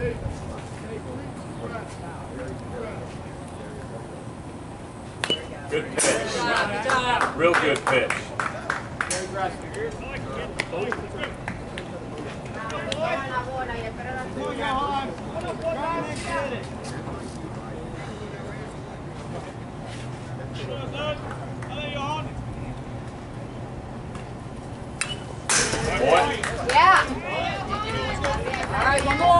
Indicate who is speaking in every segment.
Speaker 1: Good pitch. Real good pitch.
Speaker 2: Yeah. All right, one more.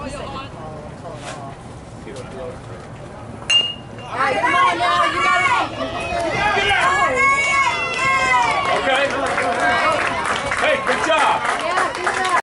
Speaker 2: All right, come on now. You got it.